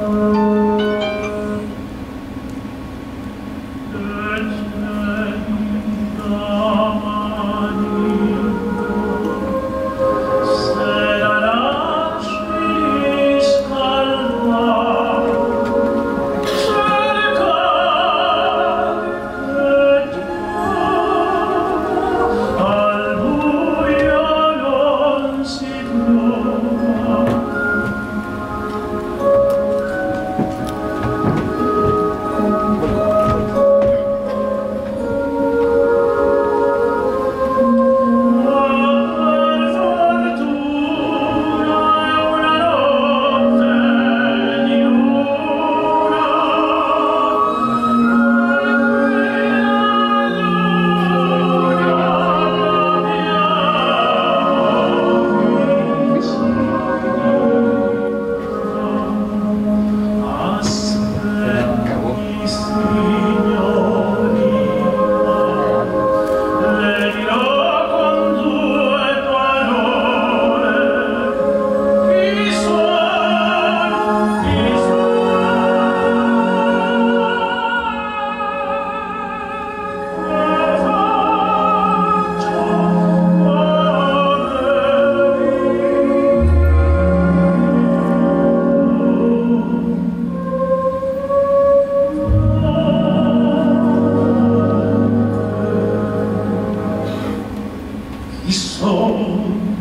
Música song